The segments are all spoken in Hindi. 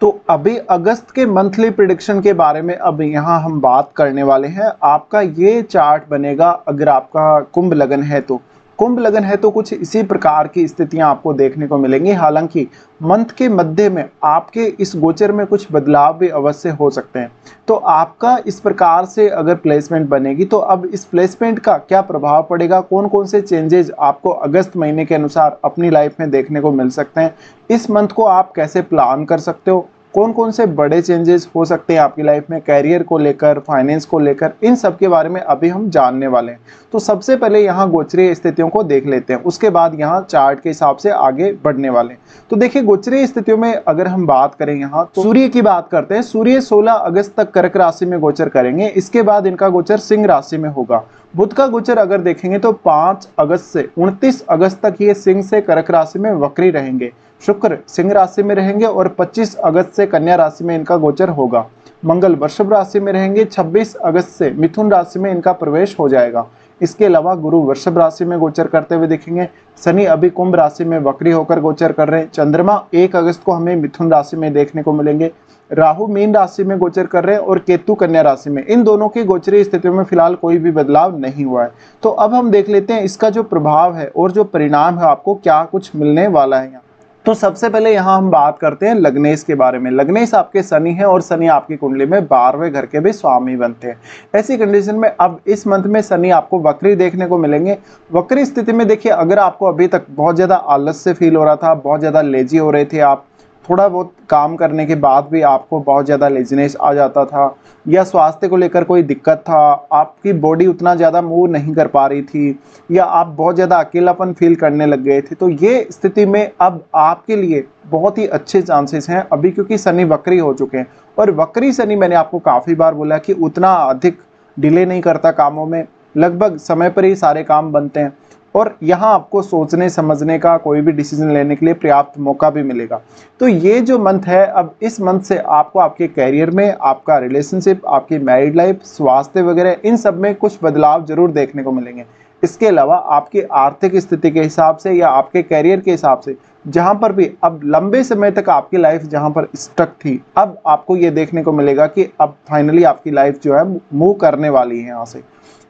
तो अभी अगस्त के मंथली प्रिडिक्शन के बारे में अब यहाँ हम बात करने वाले हैं। आपका ये चार्ट बनेगा अगर आपका कुंभ लगन है तो। कुंभ लगन है तो कुछ इसी प्रकार की स्थितियाँ आपको देखने को मिलेंगी। हालाँकि मंथ के मध्य में आपके इस गोचर में कुछ बदलाव भी अवश्य हो सकते हैं। तो आपका इस प्रकार से अगर प्लेसमेंट बनेगी तो अब इस प्लेसमेंट का क्या प्रभाव पड़ेगा? कौन कौन से चेंजेज आपको अगस्त महीने के अनुसार अपनी लाइफ में देखने को मिल सकते हैं? इस मंथ को आप कैसे प्लान कर सकते हो? कौन कौन से बड़े चेंजेस हो सकते हैं आपकी लाइफ में कैरियर को लेकर फाइनेंस को लेकर, इन सब के बारे में अभी हम जानने वाले हैं। तो सबसे पहले यहाँ गोचरीय स्थितियों को देख लेते हैं। उसके बाद यहाँ चार्ट के हिसाब से आगे बढ़ने वाले हैं। तो देखिए, गोचरीय स्थितियों में अगर हम बात करें यहाँ तो सूर्य की बात करते हैं। सूर्य सोलह अगस्त तक कर्क राशि में गोचर करेंगे। इसके बाद इनका गोचर सिंह राशि में होगा। बुध का गोचर अगर देखेंगे तो पाँच अगस्त से उनतीस अगस्त तक ये सिंह से कर्क राशि में वक्री रहेंगे। शुक्र सिंह राशि में रहेंगे और 25 अगस्त से कन्या राशि में इनका गोचर होगा। मंगल वृषभ राशि में रहेंगे 26 अगस्त से मिथुन राशि में इनका प्रवेश हो जाएगा। इसके अलावा गुरु वृषभ राशि में गोचर करते हुए देखेंगे। शनि अभी कुंभ राशि में वक्री होकर गोचर कर रहे हैं। चंद्रमा एक अगस्त को हमें मिथुन राशि में देखने को मिलेंगे। राहु मीन राशि में गोचर कर रहे हैं और केतु कन्या राशि में। इन दोनों की गोचरी स्थितियों में फ़िलहाल कोई भी बदलाव नहीं हुआ है। तो अब हम देख लेते हैं इसका जो प्रभाव है और जो परिणाम है आपको क्या कुछ मिलने वाला है यहाँ। तो सबसे पहले यहाँ हम बात करते हैं लग्नेश के बारे में। लग्नेश आपके शनि है और शनि आपकी कुंडली में बारहवें घर के भी स्वामी बनते हैं। ऐसी कंडीशन में अब इस मंथ में शनि आपको वक्री देखने को मिलेंगे। वक्री स्थिति में देखिए, अगर आपको अभी तक बहुत ज़्यादा आलस से फील हो रहा था, बहुत ज़्यादा लेजी हो रहे थे आप थोड़ा बहुत काम करने के बाद भी आपको बहुत ज़्यादा लेजीनेस आ जाता था, या स्वास्थ्य को लेकर कोई दिक्कत था, आपकी बॉडी उतना ज़्यादा मूव नहीं कर पा रही थी, या आप बहुत ज़्यादा अकेलापन फील करने लग गए थे तो ये स्थिति में अब आपके लिए बहुत ही अच्छे चांसेस हैं। अभी क्योंकि शनि वक्री हो चुके हैं, और वक्री शनि मैंने आपको काफ़ी बार बोला कि उतना अधिक डिले नहीं करता कामों में, लगभग समय पर ही सारे काम बनते हैं। और यहाँ आपको सोचने, समझने का कोई भी डिसीज़न लेने के लिए पर्याप्त मौका भी मिलेगा। तो ये जो मंथ है, अब इस मंथ से आपको आपके कैरियर में, आपका रिलेशनशिप आपकी मैरिड लाइफ स्वास्थ्य वगैरह, इन सब में कुछ बदलाव ज़रूर देखने को मिलेंगे। इसके अलावा आपकी आर्थिक स्थिति के हिसाब से या आपके कैरियर के हिसाब से, जहाँ पर भी, अब लंबे समय तक आपकी लाइफ जहाँ पर स्टक थी, अब आपको ये देखने को मिलेगा कि अब फाइनली आपकी लाइफ जो है मूव करने वाली है यहाँ से।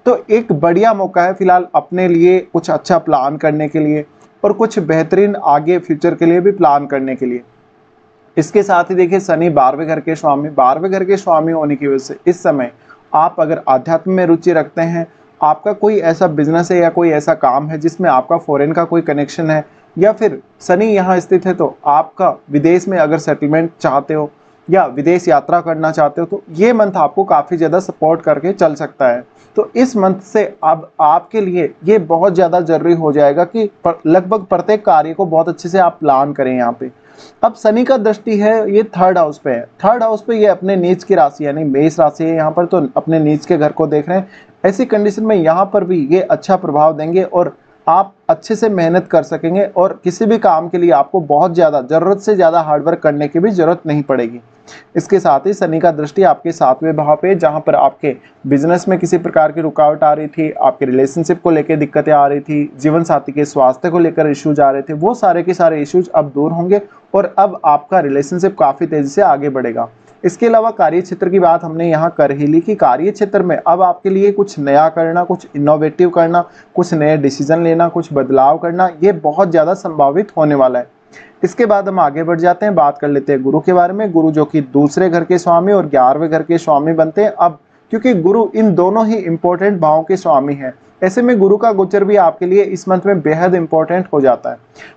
तो एक बढ़िया मौका है फ़िलहाल अपने लिए कुछ अच्छा प्लान करने के लिए और कुछ बेहतरीन आगे फ्यूचर के लिए भी प्लान करने के लिए। इसके साथ ही देखिए, शनि बारहवें घर के स्वामी, बारहवें घर के स्वामी होने की वजह से इस समय आप अगर आध्यात्म में रुचि रखते हैं, आपका कोई ऐसा बिज़नेस है या कोई ऐसा काम है जिसमें आपका फॉरेन का कोई कनेक्शन है या फिर शनि यहाँ स्थित है तो आपका विदेश में अगर सेटलमेंट चाहते हो या विदेश यात्रा करना चाहते हो तो ये मंथ आपको काफ़ी ज़्यादा सपोर्ट करके चल सकता है। तो इस मंथ से अब आपके लिए ये बहुत ज़्यादा ज़रूरी हो जाएगा कि लगभग प्रत्येक कार्य को बहुत अच्छे से आप प्लान करें यहाँ पे। अब शनि का दृष्टि है, ये थर्ड हाउस पे है। थर्ड हाउस पे ये अपने नीच की राशि, यानी मेष राशि है यहाँ पर तो अपने नीच के घर को देख रहे हैं। ऐसी कंडीशन में यहाँ पर भी ये अच्छा प्रभाव देंगे और आप अच्छे से मेहनत कर सकेंगे और किसी भी काम के लिए आपको बहुत ज़्यादा, ज़रूरत से ज़्यादा हार्डवर्क करने की भी ज़रूरत नहीं पड़ेगी। इसके साथ ही शनि का दृष्टि आपके सातवें भाव पे जहाँ पर आपके बिज़नेस में किसी प्रकार की रुकावट आ रही थी, आपके रिलेशनशिप को लेकर दिक्कतें आ रही थी, जीवन साथी के स्वास्थ्य को लेकर इश्यूज़ आ रहे थे, वो सारे के सारे इश्यूज़ अब दूर होंगे और अब आपका रिलेशनशिप काफ़ी तेज़ी से आगे बढ़ेगा। इसके अलावा कार्य क्षेत्र की बात हमने यहाँ कर ही ली कि कार्य क्षेत्र में अब आपके लिए कुछ नया करना, कुछ इनोवेटिव करना, कुछ नए डिसीज़न लेना, कुछ बदलाव करना, ये बहुत ज़्यादा संभावित होने वाला है। इसके बाद हम आगे बढ़ जाते हैं, बात कर लेते हैं गुरु के बारे में। गुरु जो कि दूसरे घर के स्वामी और ग्यारहवें घर के स्वामी बनते हैं। अब, क्योंकि गुरु इन दोनों ही इंपॉर्टेंट भावों के स्वामी हैं, ऐसे में गुरु का गोचर भी आपके लिए इस मंथ में बेहद इंपॉर्टेंट हो जाता है।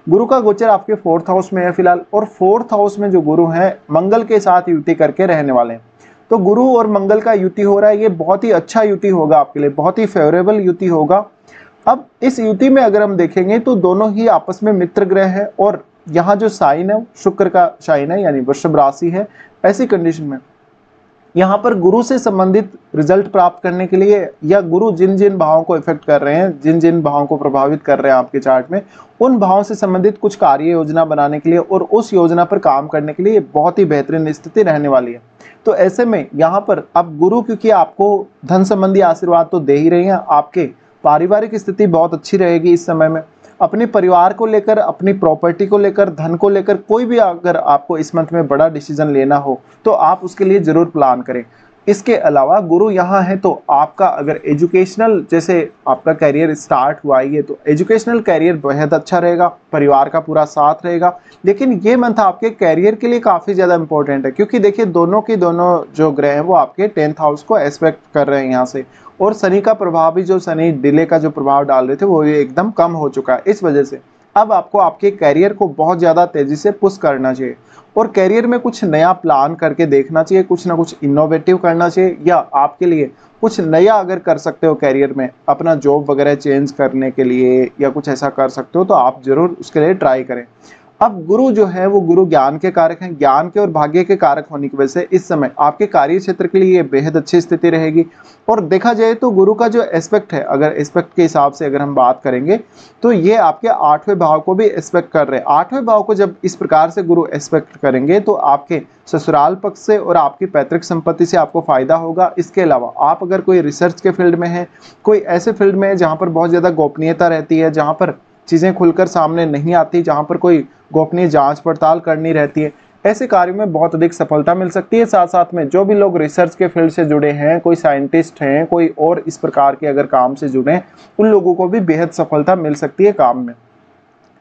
गुरु का गोचर आपके फोर्थ हाउस में है फ़िलहाल, और फोर्थ हाउस में जो गुरु हैं, मंगल के साथ युति करके रहने वाले हैं। तो गुरु और मंगल का युति हो रहा है, ये बहुत ही अच्छा युति होगा आपके लिए, बहुत ही फेवरेबल युति होगा। अब, इस युति में अगर हम देखेंगे तो दोनों ही आपस में मित्र ग्रह है, और यहाँ जो साइन है, शुक्र का साइन है, यानी वृषभ राशि है, ऐसी कंडीशन में यहाँ पर गुरु से संबंधित रिज़ल्ट प्राप्त करने के लिए या गुरु जिन जिन भावों को इफ़ेक्ट कर रहे हैं, जिन जिन भावों को प्रभावित कर रहे हैं आपके चार्ट में, उन भावों से संबंधित कुछ कार्य योजना बनाने के लिए और उस योजना पर काम करने के लिए बहुत ही बेहतरीन स्थिति रहने वाली है। तो ऐसे में यहाँ पर अब गुरु क्योंकि आपको धन संबंधी आशीर्वाद तो दे ही रहे हैं, आपके पारिवारिक स्थिति बहुत अच्छी रहेगी इस समय में। अपने परिवार को लेकर, अपनी प्रॉपर्टी को लेकर, धन को लेकर कोई भी अगर आपको इस मंथ में बड़ा डिसीज़न लेना हो तो आप उसके लिए ज़रूर प्लान करें। इसके अलावा गुरु यहाँ है तो आपका अगर एजुकेशनल जैसे आपका करियर स्टार्ट हुआ है तो एजुकेशनल करियर बेहद अच्छा रहेगा, परिवार का पूरा साथ रहेगा। लेकिन ये मंथ आपके करियर के लिए काफ़ी ज़्यादा इंपॉर्टेंट है, क्योंकि देखिए दोनों की दोनों जो ग्रह हैं, वो आपके टेंथ हाउस को एक्सपेक्ट कर रहे हैं यहाँ से। और शनि का प्रभाव भी, जो शनि डिले का जो प्रभाव डाल रहे थे, वो एकदम कम हो चुका है, इस वजह से। अब आपको आपके कैरियर को बहुत ज़्यादा तेज़ी से पुश करना चाहिए। और कैरियर में कुछ नया प्लान करके देखना चाहिए, कुछ ना कुछ इनोवेटिव करना चाहिए, या आपके लिए कुछ नया अगर कर सकते हो कैरियर में, अपना जॉब वगैरह चेंज करने के लिए या कुछ ऐसा कर सकते हो तो आप ज़रूर उसके लिए ट्राई करें। अब गुरु जो है, वो गुरु ज्ञान के कारक हैं। ज्ञान के और भाग्य के कारक होने की वजह से इस समय आपके कार्य क्षेत्र के लिए बेहद अच्छी स्थिति रहेगी। और देखा जाए तो गुरु का जो एस्पेक्ट है, अगर एस्पेक्ट के हिसाब से अगर हम बात करेंगे तो ये आपके आठवें भाव को भी एस्पेक्ट कर रहे हैं। आठवें भाव को जब इस प्रकार से गुरु एस्पेक्ट करेंगे तो आपके ससुराल पक्ष से और आपकी पैतृक संपत्ति से आपको फ़ायदा होगा। इसके अलावा आप अगर कोई रिसर्च के फ़ील्ड में है, कोई ऐसे फ़ील्ड में है जहाँ पर बहुत ज़्यादा गोपनीयता रहती है, जहाँ पर चीज़ें खुलकर सामने नहीं आती, जहाँ पर कोई गोपनीय जाँच पड़ताल करनी रहती है। ऐसे कार्यों में बहुत अधिक सफलता मिल सकती है। साथ साथ में जो भी लोग रिसर्च के फ़ील्ड से जुड़े हैं, कोई साइंटिस्ट हैं, कोई और इस प्रकार के अगर काम से जुड़े हैं, उन लोगों को भी बेहद सफलता मिल सकती है काम में।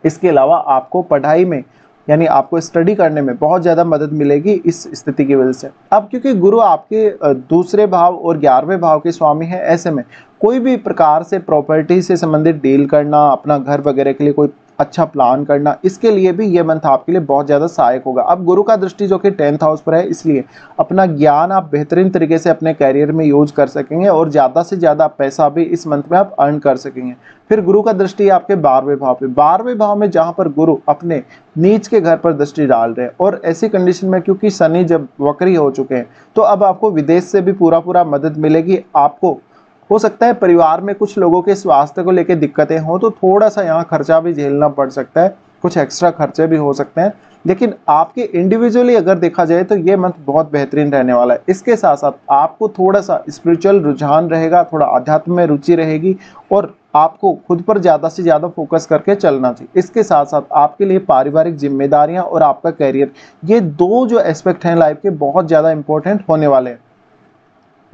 इसके अलावा आपको पढ़ाई में, यानी आपको स्टडी करने में बहुत ज़्यादा मदद मिलेगी इस स्थिति की वजह से। अब क्योंकि गुरु आपके दूसरे भाव और ग्यारहवें भाव के स्वामी हैं, ऐसे में कोई भी प्रकार से प्रॉपर्टी से संबंधित डील करना, अपना घर वगैरह के लिए कोई अच्छा प्लान करना, इसके लिए भी ये मंथ आपके लिए बहुत ज़्यादा सहायक होगा। अब गुरु का दृष्टि जो कि टेंथ हाउस पर है, इसलिए अपना ज्ञान आप बेहतरीन तरीके से अपने कैरियर में यूज़ कर सकेंगे और ज़्यादा से ज़्यादा पैसा भी इस मंथ में आप अर्न कर सकेंगे। फिर गुरु का दृष्टि आपके बारहवें भाव पे। बारहवें भाव में जहाँ पर गुरु अपने नीच के घर पर दृष्टि डाल रहे हैं और ऐसी कंडीशन में क्योंकि शनि जब वक्री हो चुके हैं तो अब आपको विदेश से भी पूरा पूरा मदद मिलेगी, आपको हो सकता है परिवार में कुछ लोगों के स्वास्थ्य को लेकर दिक्कतें हों तो थोड़ा सा यहाँ खर्चा भी झेलना पड़ सकता है, कुछ एक्स्ट्रा खर्चे भी हो सकते हैं। लेकिन आपके इंडिविजुअली अगर देखा जाए तो ये मंथ बहुत बेहतरीन रहने वाला है। इसके साथ साथ आपको थोड़ा सा स्पिरिचुअल रुझान रहेगा, थोड़ा अध्यात्म में रुचि रहेगी और आपको खुद पर ज़्यादा से ज़्यादा फोकस करके चलना चाहिए। इसके साथ साथ आपके लिए पारिवारिक जिम्मेदारियाँ और आपका करियर ये दो जो एस्पेक्ट हैं लाइफ के, बहुत ज़्यादा इंपॉर्टेंट होने वाले हैं।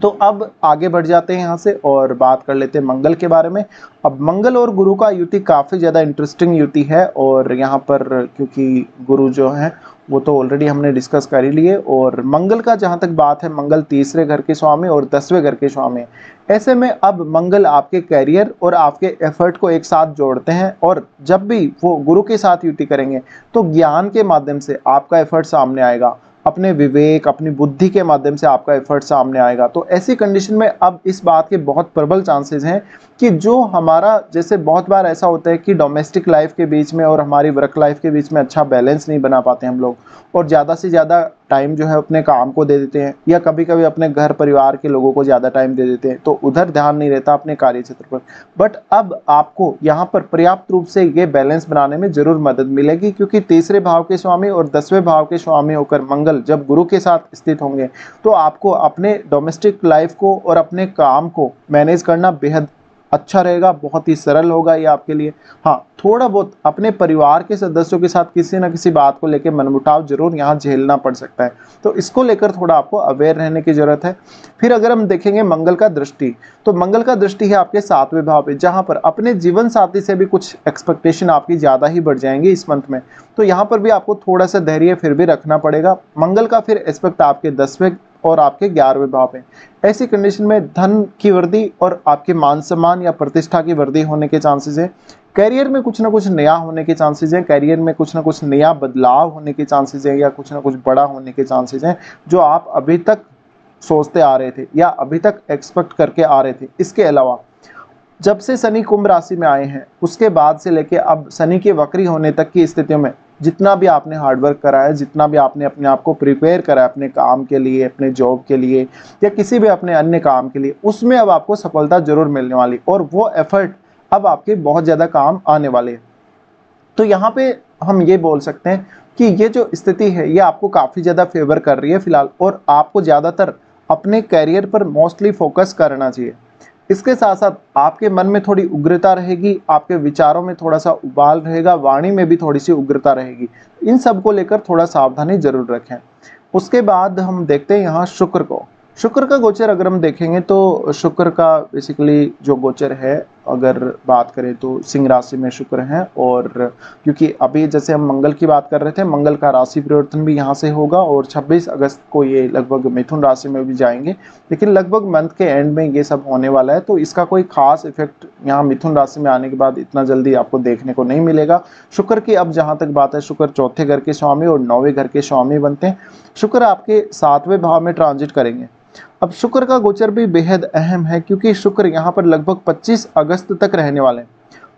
तो अब आगे बढ़ जाते हैं यहाँ से और बात कर लेते हैं मंगल के बारे में। अब मंगल और गुरु का युति काफ़ी ज़्यादा इंटरेस्टिंग युति है और यहाँ पर क्योंकि गुरु जो है, वो तो ऑलरेडी हमने डिस्कस कर ही लिए और मंगल का जहाँ तक बात है, मंगल तीसरे घर के स्वामी और दसवें घर के स्वामी। ऐसे में अब मंगल आपके कैरियर और आपके एफर्ट को एक साथ जोड़ते हैं और जब भी वो गुरु के साथ युति करेंगे तो ज्ञान के माध्यम से आपका एफर्ट सामने आएगा। अपने विवेक, अपनी बुद्धि के माध्यम से आपका एफर्ट सामने आएगा। तो ऐसी कंडीशन में अब इस बात के बहुत प्रबल चांसेस हैं कि जो हमारा, जैसे बहुत बार ऐसा होता है कि डोमेस्टिक लाइफ के बीच में और हमारी वर्क लाइफ के बीच में अच्छा बैलेंस नहीं बना पाते हम लोग और ज़्यादा से ज़्यादा टाइम जो है अपने काम को दे देते हैं, या कभी कभी अपने घर परिवार के लोगों को ज़्यादा टाइम दे देते हैं तो उधर ध्यान नहीं रहता अपने कार्य क्षेत्र पर। बट अब आपको यहाँ पर पर्याप्त रूप से ये बैलेंस बनाने में ज़रूर मदद मिलेगी, क्योंकि तीसरे भाव के स्वामी और दसवें भाव के स्वामी होकर मंगल जब गुरु के साथ स्थित होंगे तो आपको अपने डोमेस्टिक लाइफ को और अपने काम को मैनेज करना बेहद अच्छा रहेगा, बहुत ही सरल होगा ये आपके लिए। हाँ थोड़ा बहुत अपने परिवार के सदस्यों के साथ किसी ना किसी बात को लेकर मनमुटाव ज़रूर यहाँ झेलना पड़ सकता है। तो इसको लेकर थोड़ा आपको अवेयर रहने की ज़रूरत है। फिर अगर हम देखेंगे मंगल का दृष्टि तो मंगल का दृष्टि है आपके सातवें भाव पे, जहाँ पर अपने जीवन साथी से भी कुछ एक्सपेक्टेशन आपकी ज़्यादा ही बढ़ जाएँगी इस मंथ में। तो यहाँ पर भी आपको थोड़ा सा धैर्य फिर भी रखना पड़ेगा। मंगल का फिर एस्पेक्ट आपके दसवें और आपके ग्यारहवें भाव में ऐसी कंडीशन में धन की वृद्धि और आपके मान सम्मान या प्रतिष्ठा की वृद्धि होने के चांसेस है। करियर में कुछ ना कुछ नया होने के चांसेस हैं। करियर में कुछ ना कुछ नया बदलाव होने के चांसेस हैं या कुछ ना कुछ बड़ा होने के चांसेस हैं, जो आप अभी तक सोचते आ रहे थे या अभी तक एक्सपेक्ट करके आ रहे थे। इसके अलावा, जब से शनि कुंभ राशि में आए हैं, उसके बाद से लेके अब शनि के वक्री होने तक की स्थितियों में जितना भी आपने हार्डवर्क करा है, जितना भी आपने अपने आप को प्रिपेयर करा है अपने काम के लिए, अपने जॉब के लिए, या किसी भी अपने अन्य काम के लिए, उसमें अब आपको सफलता ज़रूर मिलने वाली और वो एफर्ट अब आपके बहुत ज़्यादा काम आने वाले हैं। तो यहाँ पे हम ये बोल सकते हैं कि ये जो स्थिति है, ये आपको काफ़ी ज़्यादा फेवर कर रही है फ़िलहाल और आपको ज़्यादातर अपने कैरियर पर मोस्टली फोकस करना चाहिए। इसके साथ साथ आपके मन में थोड़ी उग्रता रहेगी, आपके विचारों में थोड़ा सा उबाल रहेगा, वाणी में भी थोड़ी सी उग्रता रहेगी। इन सबको लेकर थोड़ा सावधानी ज़रूर रखें। उसके बाद हम देखते हैं यहाँ शुक्र को। शुक्र का गोचर अगर हम देखेंगे तो शुक्र का बेसिकली जो गोचर है अगर बात करें तो सिंह राशि में शुक्र हैं और क्योंकि अभी जैसे हम मंगल की बात कर रहे थे, मंगल का राशि परिवर्तन भी यहाँ से होगा और 26 अगस्त को ये लगभग मिथुन राशि में भी जाएँगे। लेकिन लगभग मंथ के एंड में ये सब होने वाला है तो इसका कोई खास इफ़ेक्ट यहाँ मिथुन राशि में आने के बाद इतना जल्दी आपको देखने को नहीं मिलेगा। शुक्र की अब जहाँ तक बात है, शुक्र चौथे घर के स्वामी और नौवे घर के स्वामी बनते हैं। शुक्र आपके सातवें भाव में ट्रांजिट करेंगे। अब शुक्र का गोचर भी बेहद अहम है, क्योंकि शुक्र यहाँ पर लगभग 25 अगस्त तक रहने वाले हैं।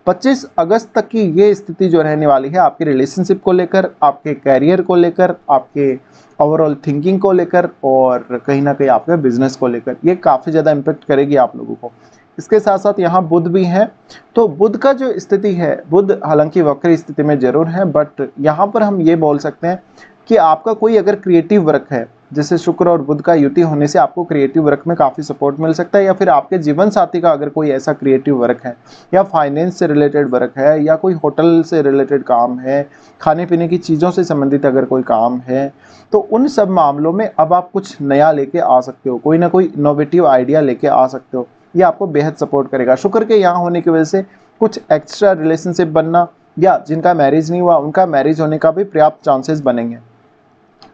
25 अगस्त तक की ये स्थिति जो रहने वाली है, आपके रिलेशनशिप को लेकर, आपके कैरियर को लेकर, आपके ओवरऑल थिंकिंग को लेकर, और कहीं ना कहीं आपके बिज़नेस को लेकर, ये काफ़ी ज़्यादा इम्पेक्ट करेगी आप लोगों को। इसके साथ साथ यहाँ बुद्ध भी है तो बुद्ध का जो स्थिति है बुद्ध हालाँकि वक्री स्थिति में ज़रूर है बट यहाँ पर हम ये बोल सकते हैं कि आपका कोई अगर क्रिएटिव वर्क है जैसे शुक्र और बुध का युति होने से आपको क्रिएटिव वर्क में काफ़ी सपोर्ट मिल सकता है या फिर आपके जीवन साथी का अगर कोई ऐसा क्रिएटिव वर्क है, या फाइनेंस से रिलेटेड वर्क है, या कोई होटल से रिलेटेड काम है खाने पीने की चीज़ों से संबंधित अगर कोई काम है तो उन सब मामलों में अब आप कुछ नया लेके आ सकते हो, कोई ना कोई इनोवेटिव आइडिया लेके आ सकते हो, ये आपको बेहद सपोर्ट करेगा। शुक्र के यहाँ होने की वजह से कुछ एक्स्ट्रा रिलेशनशिप बनना या जिनका मैरिज नहीं हुआ, उनका मैरिज होने का भी पर्याप्त चांसेस बनेंगे।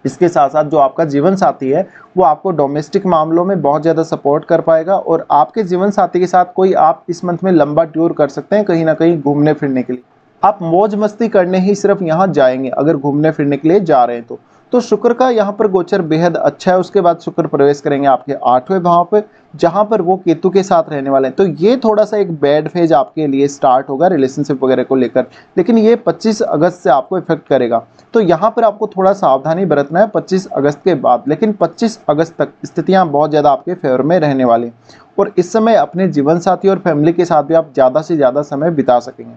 इसके साथ साथ जो आपका जीवन साथी है, वो आपको डोमेस्टिक मामलों में बहुत ज़्यादा सपोर्ट कर पाएगा और आपके जीवन साथी के साथ कोई आप इस मंथ में लंबा टूर कर सकते हैं कहीं ना कहीं घूमने फिरने के लिए। आप मौज मस्ती करने ही सिर्फ़ यहाँ जाएँगे अगर घूमने फिरने के लिए जा रहे हैं तो। तो शुक्र का यहाँ पर गोचर बेहद अच्छा है, उसके बाद शुक्र प्रवेश करेंगे आपके आठवें भाव पे। जहाँ पर वो केतु के साथ रहने वाले हैं। तो ये थोड़ा सा एक बैड फ़ेज़ आपके लिए स्टार्ट होगा रिलेशनशिप वगैरह को लेकर। लेकिन ये 25 अगस्त से आपको इफ़ेक्ट करेगा। तो यहाँ पर आपको थोड़ा सावधानी बरतना है 25 अगस्त के बाद। लेकिन 25 अगस्त तक स्थितियाँ बहुत ज़्यादा आपके फेवर में रहने वाली और इस समय अपने जीवन साथी और फैमिली के साथ भी आप ज़्यादा से ज़्यादा समय बिता सकेंगे।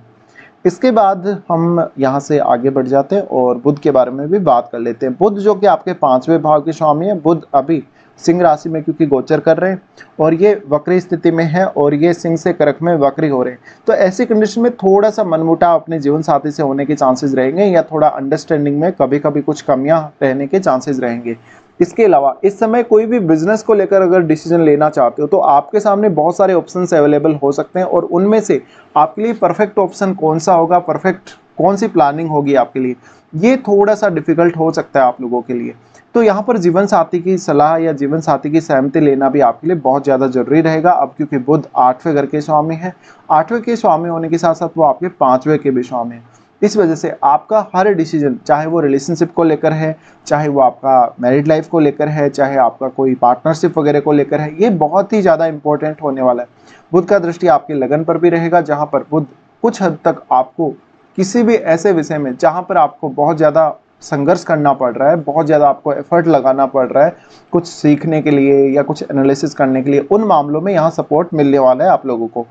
इसके बाद हम यहाँ से आगे बढ़ जाते हैं और बुद्ध के बारे में भी बात कर लेते हैं। बुद्ध जो कि आपके पाँचवें भाव के स्वामी है। बुद्ध अभी सिंह राशि में क्योंकि गोचर कर रहे हैं और ये वक्री स्थिति में है और ये सिंह से करक में वक्री हो रहे हैं। तो ऐसी कंडीशन में थोड़ा सा मनमुटाव अपने जीवन साथी से होने के चांसेस रहेंगे या थोड़ा अंडरस्टैंडिंग में कभी कभी कुछ कमियाँ रहने के चांसेस रहेंगे। इसके अलावा, इस समय कोई भी बिज़नेस को लेकर अगर डिसीज़न लेना चाहते हो तो आपके सामने बहुत सारे ऑप्शन अवेलेबल हो सकते हैं और उनमें से आपके लिए परफेक्ट ऑप्शन कौन सा होगा परफेक्ट कौन सी प्लानिंग होगी आपके लिए? ये थोड़ा सा डिफ़िकल्ट हो सकता है आप लोगों के लिए। तो यहाँ पर जीवन साथी की सलाह या जीवन साथी की सहमति लेना भी आपके लिए बहुत ज़्यादा ज़रूरी रहेगा। अब क्योंकि बुद्ध आठवें घर के स्वामी है। आठवें के स्वामी होने के साथ साथ वो आपके पाँचवें के भी स्वामी है। इस वजह से आपका हर डिसीज़न, चाहे वो रिलेशनशिप को लेकर है, चाहे वो आपका मैरिड लाइफ को लेकर है, चाहे आपका कोई पार्टनरशिप वगैरह को लेकर है, ये बहुत ही ज़्यादा इंपॉर्टेंट होने वाला है। बुद्ध का दृष्टि आपके लगन पर भी रहेगा, जहाँ पर बुद्ध कुछ हद तक आपको किसी भी ऐसे विषय में, जहाँ पर आपको बहुत ज़्यादा संघर्ष करना पड़ रहा है, बहुत ज़्यादा आपको एफर्ट लगाना पड़ रहा है, कुछ सीखने के लिए या कुछ एनालिसिस करने के लिए, उन मामलों में यहाँ सपोर्ट मिलने वाला है आप लोगों को।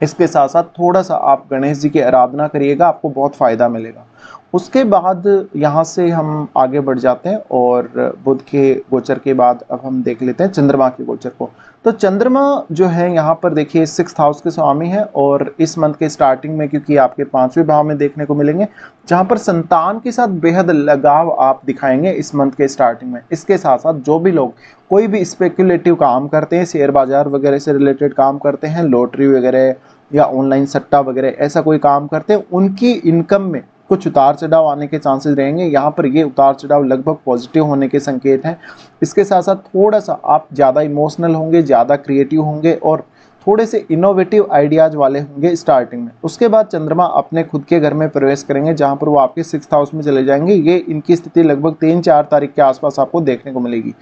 इसके साथ साथ थोड़ा सा आप गणेश जी की आराधना करिएगा, आपको बहुत फ़ायदा मिलेगा। उसके बाद यहाँ से हम आगे बढ़ जाते हैं और बुध के गोचर के बाद अब हम देख लेते हैं चंद्रमा के गोचर को। तो चंद्रमा जो है यहाँ पर देखिए सिक्स हाउस के स्वामी है और इस मंथ के स्टार्टिंग में क्योंकि आपके पाँचवें भाव में देखने को मिलेंगे, जहाँ पर संतान के साथ बेहद लगाव आप दिखाएँगे इस मंथ के स्टार्टिंग में। इसके साथ साथ जो भी लोग कोई भी स्पेकुलेटिव काम करते हैं शेयर बाज़ार वगैरह से रिलेटेड काम करते हैं लॉटरी वगैरह या ऑनलाइन सट्टा वगैरह ऐसा कोई काम करते हैं, उनकी इनकम में कुछ उतार चढ़ाव आने के चांसेस रहेंगे। यहाँ पर ये उतार चढ़ाव लगभग पॉजिटिव होने के संकेत हैं। इसके साथ साथ थोड़ा सा आप ज़्यादा इमोशनल होंगे, ज़्यादा क्रिएटिव होंगे और थोड़े से इनोवेटिव आइडियाज़ वाले होंगे स्टार्टिंग में। उसके बाद चंद्रमा अपने खुद के घर में प्रवेश करेंगे, जहाँ पर वो आपके सिक्स हाउस में चले जाएँगे। ये इनकी स्थिति लगभग तीन चार तारीख के आसपास आपको देखने को मिलेगी।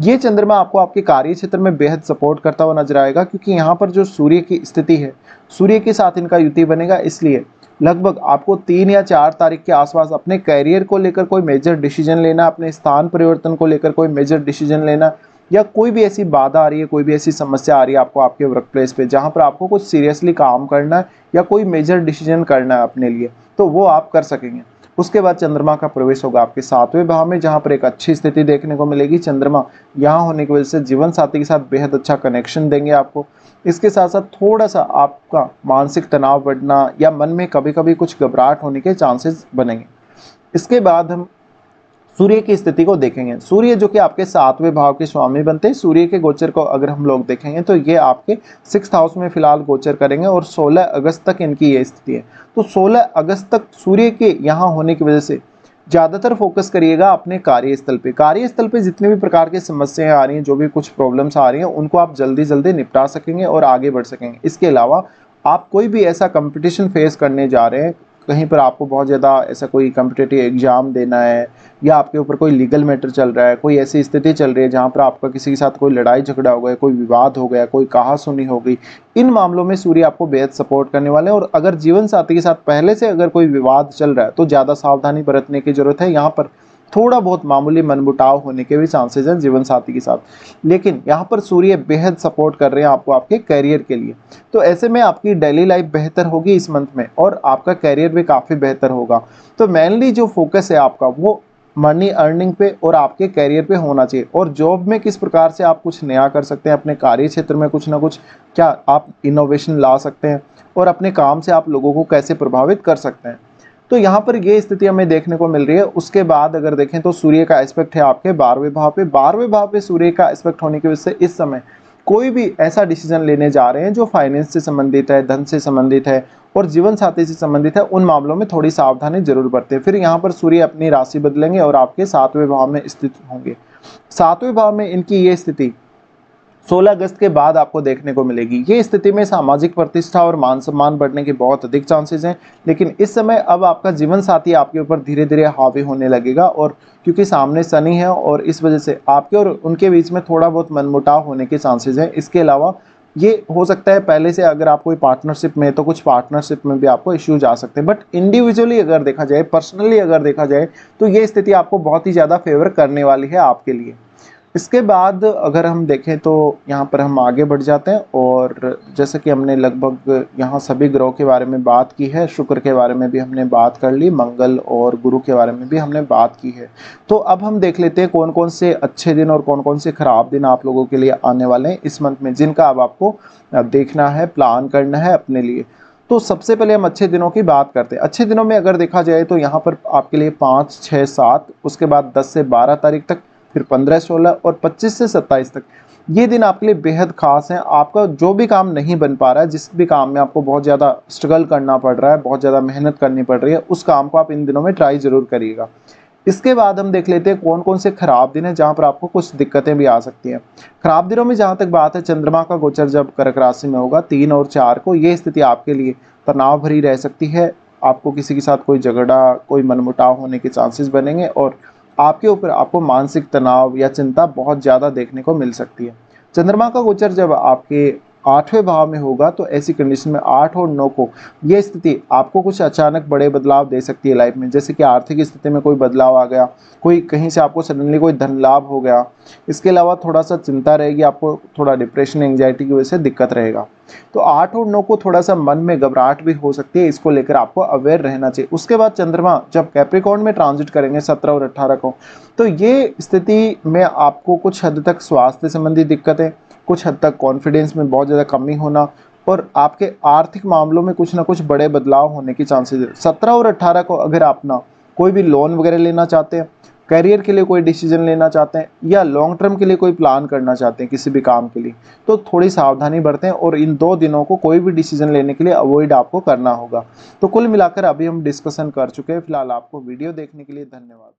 ये चंद्रमा आपको आपके कार्य क्षेत्र में बेहद सपोर्ट करता हुआ नज़र आएगा, क्योंकि यहाँ पर जो सूर्य की स्थिति है, सूर्य के साथ इनका युति बनेगा, इसलिए लगभग आपको तीन या चार तारीख के आसपास अपने कैरियर को लेकर कोई मेजर डिसीज़न लेना, अपने स्थान परिवर्तन को लेकर कोई मेजर डिसीज़न लेना, या कोई भी ऐसी बाधा आ रही है, कोई भी ऐसी समस्या आ रही है आपको आपके वर्क प्लेस पर जहाँ पर आपको कुछ सीरियसली काम करना है या कोई मेजर डिसीज़न करना है अपने लिए तो वो आप कर सकेंगे। उसके बाद चंद्रमा का प्रवेश होगा आपके सातवें भाव में, जहाँ पर एक अच्छी स्थिति देखने को मिलेगी। चंद्रमा यहाँ होने की वजह से जीवन साथी के साथ बेहद अच्छा कनेक्शन देंगे आपको। इसके साथ साथ थोड़ा सा आपका मानसिक तनाव बढ़ना या मन में कभी कभी कुछ घबराहट होने के चांसेस बनेंगे। इसके बाद हम सूर्य की स्थिति को देखेंगे। सूर्य जो कि आपके सातवें भाव के स्वामी बनते हैं, सूर्य के गोचर को अगर हम लोग देखेंगे तो ये आपके सिक्स हाउस में फ़िलहाल गोचर करेंगे और 16 अगस्त तक इनकी ये स्थिति है। तो 16 अगस्त तक सूर्य के यहाँ होने की वजह से ज़्यादातर फोकस करिएगा अपने कार्यस्थल पे। कार्यस्थल पे जितने भी प्रकार की समस्याएँ आ रही हैं, जो भी कुछ प्रॉब्लम्स आ रही हैं, उनको आप जल्दी जल्दी निपटा सकेंगे और आगे बढ़ सकेंगे। इसके अलावा आप कोई भी ऐसा कंपटीशन फेस करने जा रहे हैं कहीं पर आपको बहुत ज़्यादा ऐसा कोई कम्पिटेटिव एग्ज़ाम देना है या आपके ऊपर कोई लीगल मैटर चल रहा है, कोई ऐसी स्थिति चल रही है जहाँ पर आपका किसी के साथ कोई लड़ाई झगड़ा हो गया, कोई विवाद हो गया, कोई कहा सुनी हो गई, इन मामलों में सूर्य आपको बेहद सपोर्ट करने वाले हैं। और अगर जीवन साथी के साथ पहले से अगर कोई विवाद चल रहा है तो ज़्यादा सावधानी बरतने की ज़रूरत है। यहाँ पर थोड़ा बहुत मामूली मनमुटाव होने के भी चांसेस हैं जीवन साथी के साथ। लेकिन यहाँ पर सूर्य बेहद सपोर्ट कर रहे हैं आपको आपके करियर के लिए। तो ऐसे में आपकी डेली लाइफ बेहतर होगी इस मंथ में और आपका करियर भी काफ़ी बेहतर होगा। तो मेनली जो फोकस है आपका, वो मनी अर्निंग पे और आपके करियर पे होना चाहिए। और जॉब में किस प्रकार से आप कुछ नया कर सकते हैं, अपने कार्य क्षेत्र में कुछ ना कुछ, क्या आप इनोवेशन ला सकते हैं और अपने काम से आप लोगों को कैसे प्रभावित कर सकते हैं? तो यहाँ पर ये स्थिति हमें देखने को मिल रही है। उसके बाद अगर देखें तो सूर्य का एस्पेक्ट है आपके बारहवें भाव पे। बारहवें भाव पे सूर्य का एस्पेक्ट होने की वजह से इस समय कोई भी ऐसा डिसीज़न लेने जा रहे हैं जो फाइनेंस से संबंधित है, धन से संबंधित है और जीवन साथी से संबंधित है, उन मामलों में थोड़ी सावधानी ज़रूर बरते। फिर यहाँ पर सूर्य अपनी राशि बदलेंगे और आपके सातवें भाव में स्थित होंगे। सातवें भाव में इनकी ये स्थिति 16 अगस्त के बाद आपको देखने को मिलेगी। ये स्थिति में सामाजिक प्रतिष्ठा और मान सम्मान बढ़ने के बहुत अधिक चांसेस हैं, लेकिन इस समय अब आपका जीवन साथी आपके ऊपर धीरे धीरे हावी होने लगेगा और क्योंकि सामने सनी है और इस वजह से आपके और उनके बीच में थोड़ा बहुत मनमुटाव होने के चांसेज हैं। इसके अलावा ये हो सकता है पहले से अगर आप कोई पार्टनरशिप में तो कुछ पार्टनरशिप में भी आपको इश्यूज़ आ सकते हैं। बट इंडिविजुअली अगर देखा जाए पर्सनली अगर देखा जाए तो ये स्थिति आपको बहुत ही ज़्यादा फेवर करने वाली है आपके लिए। इसके बाद अगर हम देखें तो यहाँ पर हम आगे बढ़ जाते हैं और जैसे कि हमने लगभग यहाँ सभी ग्रहों के बारे में बात की है, शुक्र के बारे में भी हमने बात कर ली, मंगल और गुरु के बारे में भी हमने बात की है। तो अब हम देख लेते हैं कौन कौन से अच्छे दिन और कौन कौन से ख़राब दिन आप लोगों के लिए आने वाले हैं इस मंथ में, जिनका अब आपको देखना है प्लान करना है अपने लिए। तो सबसे पहले हम अच्छे दिनों की बात करते हैं। अच्छे दिनों में अगर देखा जाए तो यहाँ पर आपके लिए पाँच, छः, सात, उसके बाद दस से बारह तारीख तक फिर पंद्रह सोलह और पच्चीस से सत्ताईस तक। ये दिन आपके लिए बेहद खास हैं। आपका जो भी काम नहीं बन पा रहा है, जिस भी काम में आपको बहुत ज़्यादा स्ट्रगल करना पड़ रहा है, बहुत ज़्यादा मेहनत करनी पड़ रही है, उस काम को आप इन दिनों में ट्राई ज़रूर करिएगा। इसके बाद हम देख लेते हैं कौन कौन से खराब दिन हैं, जहाँ पर आपको कुछ दिक्कतें भी आ सकती हैं। खराब दिनों में जहाँ तक बात है, चंद्रमा का गोचर जब कर्क राशि में होगा, तीन और चार को, ये स्थिति आपके लिए तनाव भरी रह सकती है। आपको किसी के साथ कोई झगड़ा, कोई मनमुटाव होने के चांसेस बनेंगे और आपके ऊपर आपको मानसिक तनाव या चिंता बहुत ज़्यादा देखने को मिल सकती है। चंद्रमा का गोचर जब आपके आठवें भाव में होगा तो ऐसी कंडीशन में आठ और नौ को यह स्थिति आपको कुछ अचानक बड़े बदलाव दे सकती है लाइफ में। जैसे कि आर्थिक स्थिति में कोई बदलाव आ गया, कोई कहीं से आपको सडनली कोई धन लाभ हो गया, इसके अलावा थोड़ा सा चिंता रहेगी, आपको थोड़ा डिप्रेशन एंगजाइटी की वजह से दिक्कत रहेगा। तो आठ और नौ को थोड़ा सा मन में घबराहट भी हो सकती है, इसको लेकर आपको अवेयर रहना चाहिए। उसके बाद चंद्रमा, जब कैप्रिकॉन में ट्रांजिट करेंगे, सत्रह और अट्ठारह को तो ये स्थिति में आपको कुछ हद तक स्वास्थ्य संबंधी दिक्कतें कुछ हद तक कॉन्फिडेंस में बहुत ज़्यादा कमी होना और आपके आर्थिक मामलों में कुछ ना कुछ बड़े बदलाव होने की चांसेज सत्रह और अट्ठारह को अगर आप ना कोई भी लोन वगैरह लेना चाहते हैं करियर के लिए कोई डिसीज़न लेना चाहते हैं या लॉन्ग टर्म के लिए कोई प्लान करना चाहते हैं किसी भी काम के लिए तो थोड़ी सावधानी बरतें और इन दो दिनों को कोई भी डिसीज़न लेने के लिए अवॉइड आपको करना होगा। तो कुल मिलाकर अभी हम डिस्कशन कर चुके हैं। फ़िलहाल आपको वीडियो देखने के लिए धन्यवाद।